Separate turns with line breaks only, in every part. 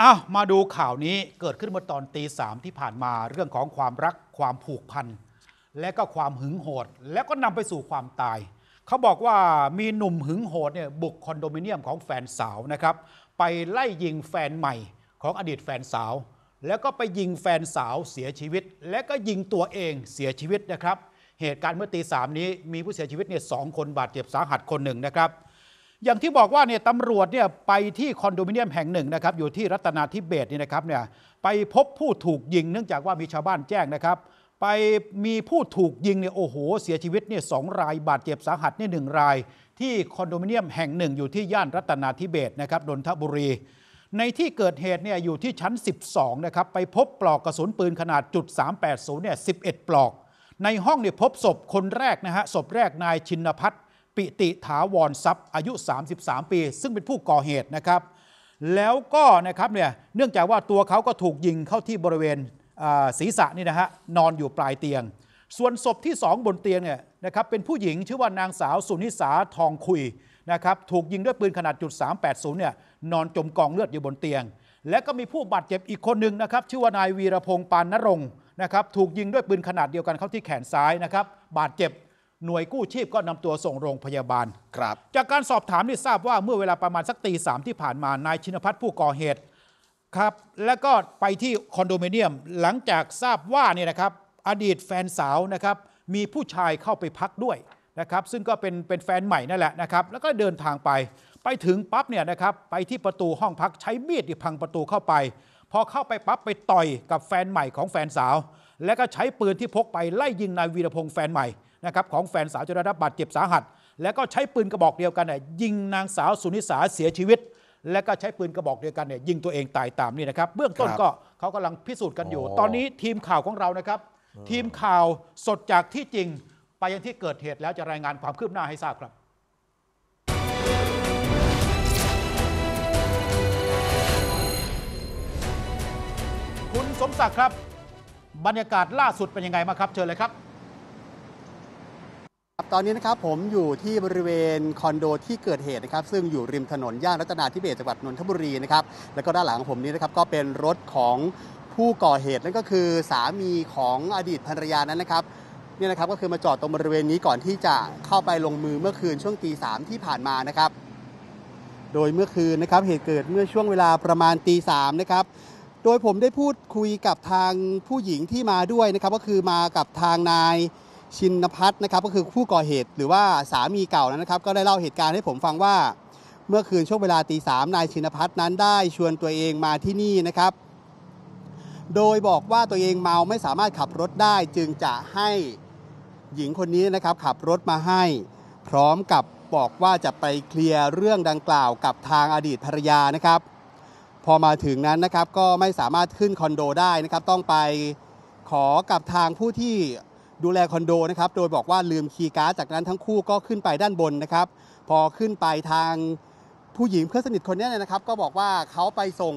อ้าวมาดูข่าวนี้เกิดขึ้นเมื่อตอนตีสามที่ผ่านมาเรื่องของความรักความผูกพัน และก็ความหึงโหด แล้วก็นำไปสู่ความตาย เขาบอกว่ามีหนุ่มหึงโหดเนี่ยบุกคอนโดมิเนียมของแฟนสาวนะครับ ไปไล่ยิงแฟนใหม่ของอดีตแฟนสาว แล้วก็ไปยิงแฟนสาวเสียชีวิต และก็ยิงตัวเองเสียชีวิตนะครับ เหตุการณ์เมื่อตีสามนี้มีผู้เสียชีวิตเนี่ยสองคนบาดเจ็บสาหัสคนหนึ่งนะครับ อย่างที่บอกว่าเนี่ยตำรวจเนี่ยไปที่คอนโดมิเนียมแห่งหนึ่งนะครับอยู่ที่รัตนาธิเบศนี่นะครับเนี่ยไปพบผู้ถูกยิงเนื่องจากว่ามีชาวบ้านแจ้งนะครับ ไปมีผู้ถูกยิงเนี่ยโอ้โห เสียชีวิตเนี่ยสองรายบาดเจ็บสาหัสเนี่ยหนึ่งราย ที่คอนโดมิเนียมแห่งหนึ่งอยู่ที่ย่านรัตนาธิเบศนะครับนนทบุรี ในที่เกิดเหตุเนี่ยอยู่ที่ชั้น 12นะครับไปพบปลอกกระสุนปืนขนาดจุด380เนี่ย11 ปลอก ในห้องเนี่ยพบศพคนแรกนะฮะศพแรกนายชินพัฒน์ ปิติถาวรทรัพย์อายุ 33 ปี ซึ่งเป็นผู้ก่อเหตุนะครับ แล้วก็นะครับเนี่ยเนื่องจากว่าตัวเขาก็ถูกยิงเข้าที่บริเวณศีรษะนี่นะฮะนอนอยู่ปลายเตียง ส่วนศพที่ 2 บนเตียงเนี่ยนะครับเป็นผู้หญิงชื่อว่านางสาวสุนิสาทองคุยนะครับถูกยิงด้วยปืนขนาดจุด380เนี่ยนอนจมกองเลือดอยู่บนเตียง และก็มีผู้บาดเจ็บอีกคนหนึ่งนะครับชื่อว่านายวีรพงศ์ปานนรงค์นะครับถูกยิงด้วยปืนขนาดเดียวกันเข้าที่แขนซ้ายนะครับบาดเจ็บ หน่วยกู้ชีพก็นำตัวส่งโรงพยาบาล
ครับ
จากการสอบถามนี่ทราบว่าเมื่อเวลาประมาณสักตีสามที่ผ่านมานายชินพัฒน์ผู้ก่อเหตุครับ แล้วก็ไปที่คอนโดมิเนียมหลังจากทราบว่าเนี่ยนะครับอดีตแฟนสาวนะครับมีผู้ชายเข้าไปพักด้วยนะครับซึ่งก็เป็นเป็นแฟนใหม่นั่นแหละนะครับแล้วก็เดินทางไป ไปถึงปั๊บเนี่ยนะครับไปที่ประตูห้องพักใช้มีดที่พังประตูเข้าไป พอเข้าไปปั๊บไปต่อยกับแฟนใหม่ของแฟนสาว แล้วก็ใช้ปืนที่พกไปไล่ยิงนายวีรพงษ์แฟนใหม่นะครับของแฟนสาวจนได้รับบาดเจ็บสาหัส แล้วก็ใช้ปืนกระบอกเดียวกันเนี่ยยิงนางสาวสุนิสาเสียชีวิต และก็ใช้ปืนกระบอกเดียวกันเนี่ยยิงตัวเองตายตามนี่นะครับ เบื้องต้น
ครับ
ก็เขากำลังพิสูจน์กันอยู่
อ๋อ
ตอนนี้ทีมข่าวของเรานะครับ ทีมข่าวสดจากที่จริง ไปยังที่เกิดเหตุแล้วจะรายงานความคืบหน้าให้ทราบครับคุณสมศักดิ์ครับ บรรยากาศล่าสุดเป็นยังไงมางครับเชิญเลยครับ
ตอนนี้นะครับผมอยู่ที่บริเวณคอนโดที่เกิดเหตุนะครับซึ่งอยู่ริมถนนย่านรัตนาธิเบศจังหวัดนนทบุรีนะครับแล้วก็ด้านหลังของผมนี้นะครับก็เป็นรถของผู้ก่อเหตุนั่นก็คือสามีของอดีตภรรยานั้นนะครับเนี่ยนะครับก็คือมาจอดตรงบริเวณนี้ก่อนที่จะเข้าไปลงมือเมื่อคืนช่วงตีสามที่ผ่านมานะครับ โดยเมื่อคืนนะครับเหตุเกิดเมื่อช่วงเวลาประมาณตีสามนะครับ โดยผมได้พูดคุยกับทางผู้หญิงที่มาด้วยนะครับก็คือมากับทางนายชินพัฒน์นะครับก็คือผู้ก่อเหตุหรือว่าสามีเก่านะครับ ก็ได้เล่าเหตุการณ์ให้ผมฟังว่า เมื่อคืนช่วงเวลาตีสามนายชินพัฒน์นั้นได้ชวนตัวเองมาที่นี่นะครับ โดยบอกว่าตัวเองเมาไม่สามารถขับรถได้ จึงจะให้หญิงคนนี้นะครับขับรถมาให้ พร้อมกับบอกว่าจะไปเคลียร์เรื่องดังกล่าวกับทางอดีตภรรยานะครับ พอมาถึงนั้นนะครับก็ไม่สามารถขึ้นคอนโดได้นะครับ ต้องไปขอกับทางผู้ที่ดูแลคอนโดนะครับ โดยบอกว่าลืมคีย์การ์ดจากนั้นทั้งคู่ก็ขึ้นไปด้านบนนะครับ พอขึ้นไปทางผู้หญิงเพื่อนสนิทคนนี้นะครับ ก็บอกว่าเขาไปส่ง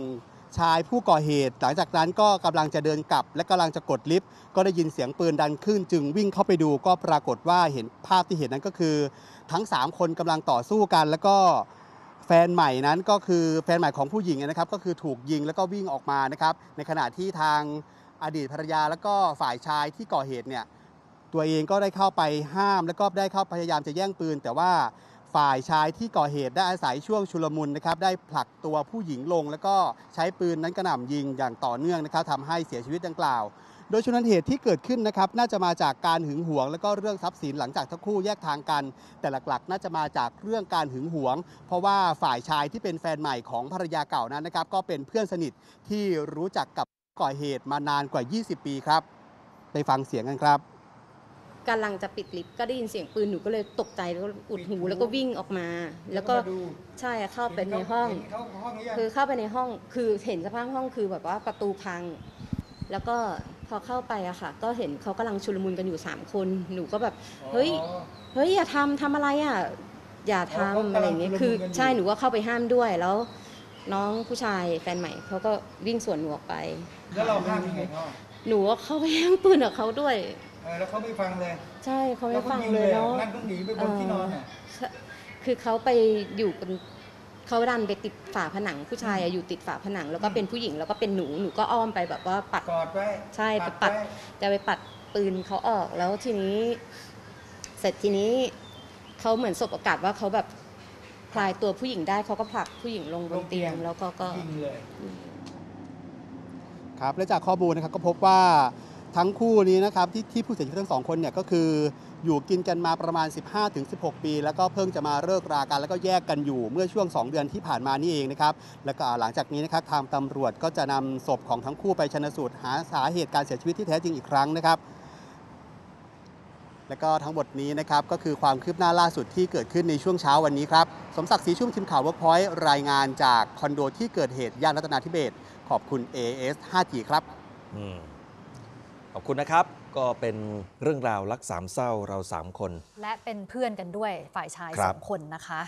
ชายผู้ก่อเหตุ หลังจากนั้นก็กำลังจะเดินกลับ และกำลังจะกดลิฟต์ก็ได้ยินเสียงปืนดังขึ้น จึงวิ่งเข้าไปดูก็ปรากฏว่าเห็นภาพที่เห็นนั้นก็คือ ทั้ง 3 คนกำลังต่อสู้กัน แล้วก็ แฟนใหม่นั้นก็คือแฟนใหม่ของผู้หญิงนะครับ ก็คือถูกยิงแล้วก็วิ่งออกมานะครับ ในขณะที่ทางอดีตภรรยาแล้วก็ฝ่ายชายที่ก่อเหตุเนี่ยตัวเองก็ได้เข้าไปห้าม แล้วก็ได้เข้าพยายามจะแย่งปืน แต่ว่าฝ่ายชายที่ก่อเหตุได้อาศัยช่วงชุลมุนนะครับ ได้ผลักตัวผู้หญิงลง แล้วก็ใช้ปืนนั้นกระหน่ำยิงอย่างต่อเนื่องนะครับทำให้เสียชีวิตดังกล่าว โดยชนวนเหตุที่เกิดขึ้นนะครับน่าจะมาจากการหึงหวง แล้วก็เรื่องทรัพย์สินหลังจากทั้งคู่แยกทางกัน แต่หลักๆ น่าจะมาจากเรื่องการหึงหวง เพราะว่าฝ่ายชายที่เป็นแฟนใหม่ของภรรยาเก่านั้นนะครับก็เป็นเพื่อนสนิทที่รู้จักกับก่อเหตุมานานกว่า 20 ปีครับ ไปฟังเสียงกันครับ
กำลังจะปิดลิฟต์ก็ได้ยินเสียงปืนหนูก็เลยตกใจแล้วก็อุดหูแล้วก็วิ่งออกมา แล้วก็ใช่อะเข้าไปในห้อง คือเข้าไปในห้องคือเห็นสภาพห้องคือแบบว่าประตูพัง แล้วก็ พอเข้าไปอะค่ะ ก็เห็นเขากำลังชุลมุนกันอยู่สามคน หนูก็แบบ เฮ้ย เฮ้ย อย่าทำทำอะไรอะอย่าทำ
อ๋อเขากำลัง
อะไรอย่างเงี้ย
ชุลมุน
คือ
กันอยู่
ใช่ หนูก็เข้าไปห้ามด้วย แล้ว น้องผู้ชายแฟนใหม่เขาก็วิ่งสวนหนูออกไป
แล้วเราห้ามยังไงเขา
หนูก็เข้าไปแย่งปืนกับเขาด้วย
เออแล้วเขาไม่ฟังเลย
ใช่เขา
แล้
ไม่
วก็
ฟัง
ยิง
เลย
อะ
เนาะ
นั่นก็หนีไปบนที่นอนอะ
ใช่คือเขาไปอยู่กัน เขาดันไปติดฝาผนังผู้ชายอะอยู่ติดฝาผนัง แล้วก็เป็นผู้หญิงแล้วก็เป็นหนูหนูก็อ้อมไปแบบว่าปัด
กอดไว้
ใช่ไปปัด
ไว้
จะไปปัดปืนเขาออกแล้วทีนี้ เสร็จทีนี้เขาเหมือนสบโอกาสว่าเขาแบบคลายตัวผู้หญิงได้เขาก็ผลักผู้หญิงลงบนเตียง แล้วก็ก็
ยิงเลย
ครับและจากข้อมูลนะครับก็พบว่าทั้งคู่นี้นะครับที่ที่ผู้เสียชีวิตทั้งสองคนเนี่ยก็คือ อยู่กินกันมาประมาณ 15-16 ปี แล้วก็เพิ่งจะมาเลิกรากันแล้วก็แยกกันอยู่เมื่อช่วง 2 เดือนที่ผ่านมานี่เองนะครับแล้วก็หลังจากนี้นะครับทางตำรวจก็จะนำศพของทั้งคู่ไปชนสูตรหาสาเหตุการเสียชีวิตที่แท้จริงอีกครั้งนะครับและก็ทั้งหมดนี้นะครับก็คือความคืบหน้าล่าสุดที่เกิดขึ้นในช่วงเช้าวันนี้ครับ สมศักดิ์ศรีชุ่มทีมข่าวเวิร์กพอยต์รายงานจากคอนโดที่เกิดเหตุย่านรัตนาธิเบศร์ขอบคุณ AS 5G ครับ
อืมขอบคุณนะครับ ก็เป็นเรื่องราวรักสามเศร้าเราสามคน
และเป็นเพื่อนกันด้วยฝ่ายชาย
ครั
ส
บ
องคนนะคะ